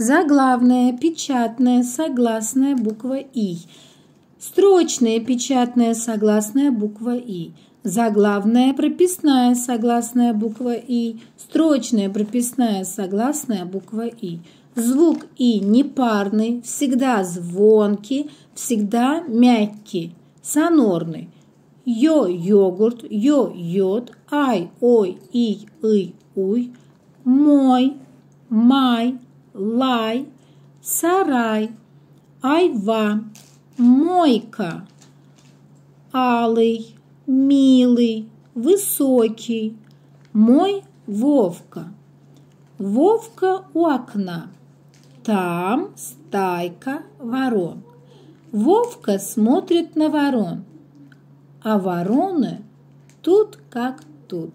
Заглавная, печатная, согласная буква И. Строчная, печатная, согласная буква И. Заглавная, прописная, согласная буква И. Строчная, прописная, согласная буква И. Звук И непарный, всегда звонкий, всегда мягкий, сонорный. Йо – йогурт, йо – йод, ай, ой, ий, ый, уй, мой, май, лай, сарай, айва, мойка, алый, милый, высокий, мой Вовка. Вовка у окна, там стайка ворон. Вовка смотрит на ворон, а вороны тут как тут.